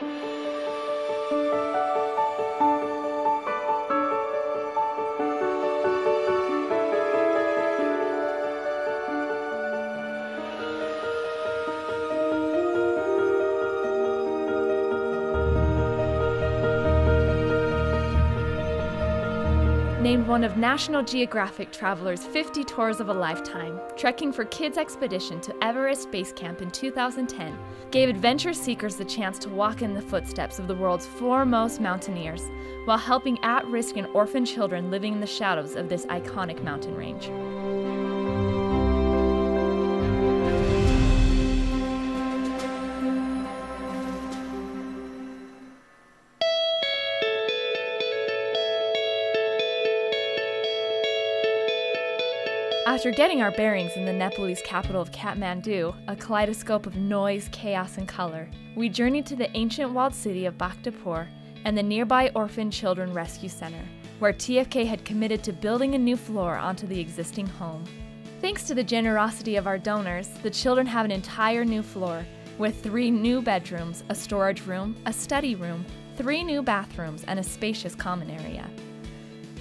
thank you Named one of National Geographic Traveler's 50 Tours of a Lifetime, Trekking for Kids expedition to Everest Base Camp in 2010 gave adventure seekers the chance to walk in the footsteps of the world's foremost mountaineers while helping at risk and orphan children living in the shadows of this iconic mountain range. After getting our bearings in the Nepalese capital of Kathmandu, a kaleidoscope of noise, chaos, and color, we journeyed to the ancient walled city of Bhaktapur and the nearby Orphan Children Rescue Center, where TFK had committed to building a new floor onto the existing home. Thanks to the generosity of our donors, the children have an entire new floor with three new bedrooms, a storage room, a study room, three new bathrooms, and a spacious common area.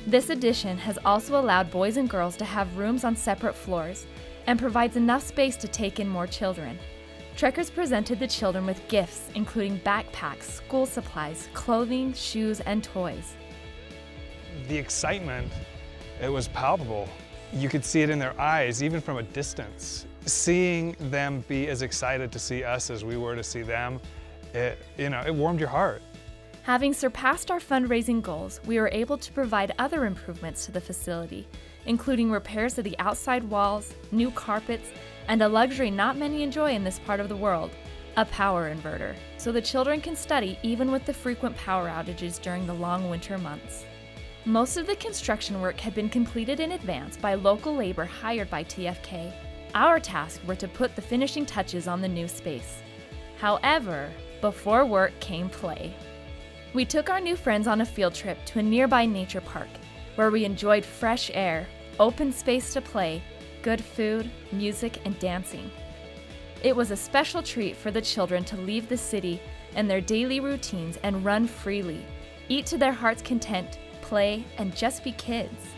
This addition has also allowed boys and girls to have rooms on separate floors and provides enough space to take in more children. Trekkers presented the children with gifts including backpacks, school supplies, clothing, shoes, and toys. The excitement, it was palpable. You could see it in their eyes, even from a distance. Seeing them be as excited to see us as we were to see them, it, you know, it warmed your heart. Having surpassed our fundraising goals, we were able to provide other improvements to the facility, including repairs to the outside walls, new carpets, and a luxury not many enjoy in this part of the world a power inverter, so the children can study even with the frequent power outages during the long winter months. Most of the construction work had been completed in advance by local labor hired by TFK. Our task were to put the finishing touches on the new space. However, before work came play. We took our new friends on a field trip to a nearby nature park where we enjoyed fresh air, open space to play, good food, music, and dancing. It was a special treat for the children to leave the city and their daily routines and run freely, eat to their heart's content, play, and just be kids.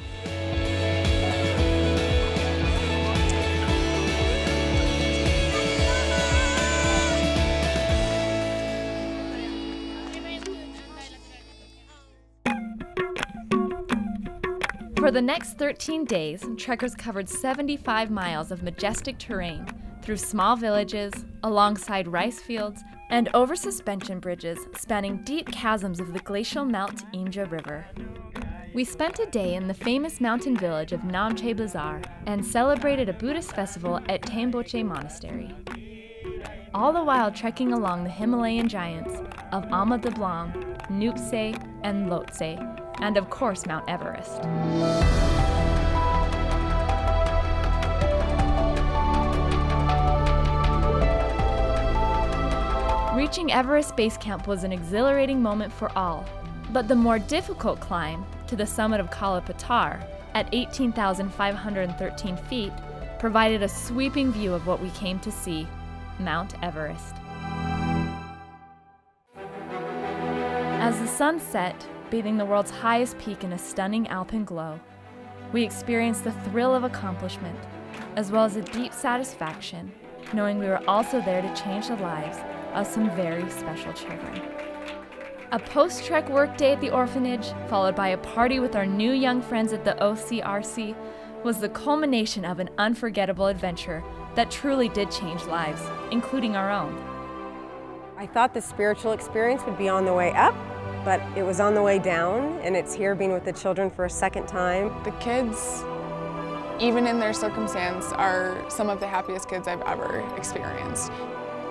For the next 13 days, trekkers covered 75 miles of majestic terrain through small villages, alongside rice fields, and over suspension bridges spanning deep chasms of the glacial melt Imja River. We spent a day in the famous mountain village of Namche Bazaar and celebrated a Buddhist festival at Tengboche Monastery. All the while trekking along the Himalayan giants of Ama Nuptse, and Lhotse, and of course Mount Everest. Reaching Everest Base Camp was an exhilarating moment for all, but the more difficult climb to the summit of Kala Patthar at 18,513 feet provided a sweeping view of what we came to see Mount Everest. As the sun set, bathing the world's highest peak in a stunning alpine glow, we experienced the thrill of accomplishment, as well as a deep satisfaction, knowing we were also there to change the lives of some very special children. A post trek workday at the orphanage, followed by a party with our new young friends at the OCRC, was the culmination of an unforgettable adventure that truly did change lives, including our own. I thought the spiritual experience would be on the way up, but it was on the way down, and it's here being with the children for a second time. The kids, even in their circumstance, are some of the happiest kids I've ever experienced.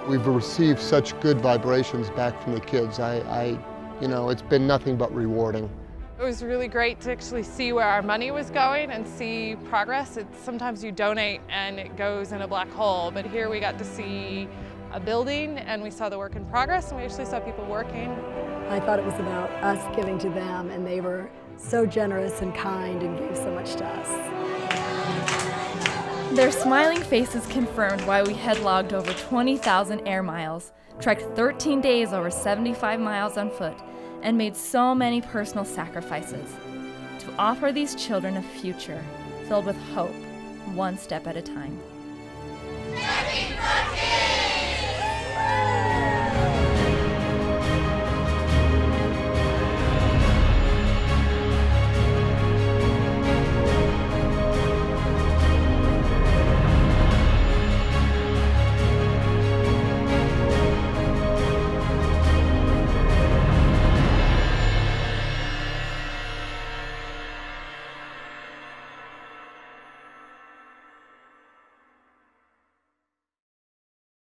We've received such good vibrations back from the kids. I, I, you know, it's been nothing but rewarding. It was really great to actually see where our money was going and see progress. It's, sometimes you donate and it goes in a black hole, but here we got to see a building and we saw the work in progress and we actually saw people working. I thought it was about us giving to them, and they were so generous and kind and gave so much to us. Their smiling faces confirmed why we had logged over 20,000 air miles, trekked 13 days over 75 miles on foot, and made so many personal sacrifices to offer these children a future filled with hope, one step at a time.